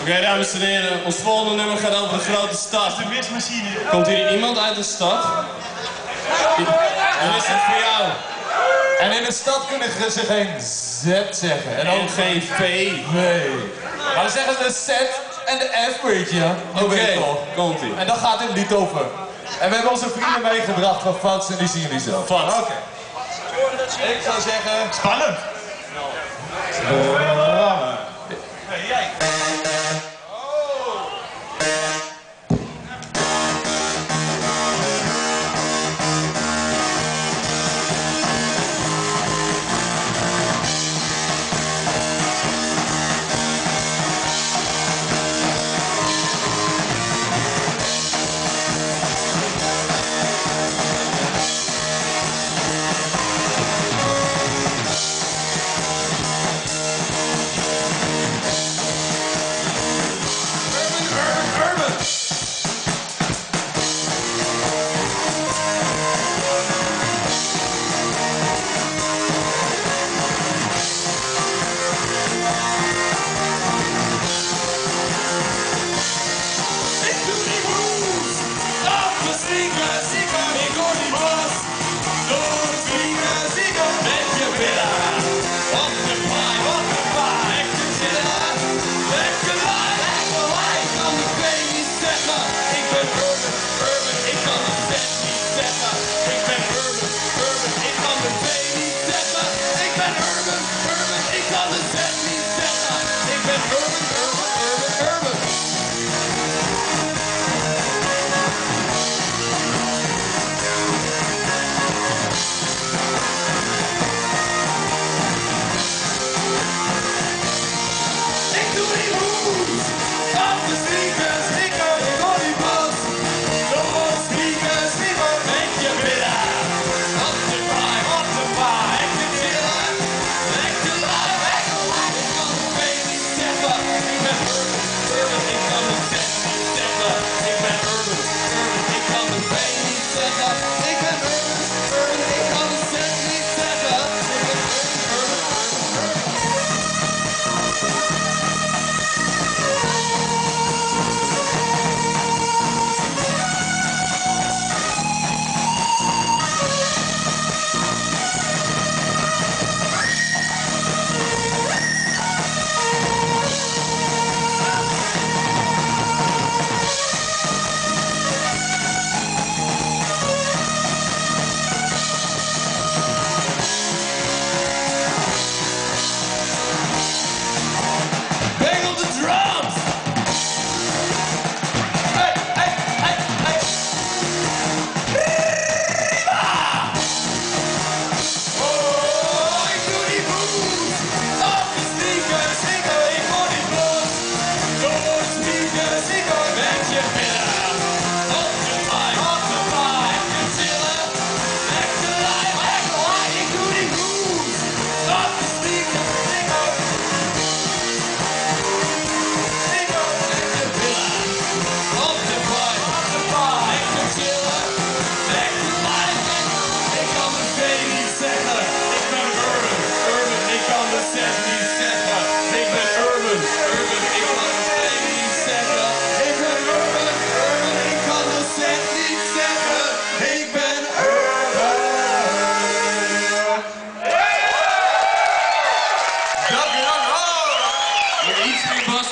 Oké, dames en heren, ons volgende nummer gaat over de grote stad. De mismachine. Komt hier iemand uit de stad? Dan is het voor jou. En in de stad kunnen ze geen Z zeggen. En ook geen V. Nee. Maar dan zeggen ze de Z en de F-puntje. Oké, komt ie. En dan gaat het lied over. En we hebben onze vrienden meegebracht van Fats en die zien jullie zo. Fats. Oké. Ik zou zeggen... Spannend. Africa.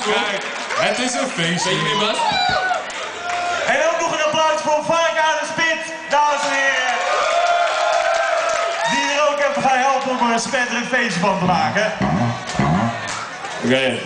Kijk, het is een feestje, Weet? En ook nog een applaus voor Vark aan de Spit, dames en heren. Die er ook even gaan helpen om er een spetterend feestje van te maken. Oké.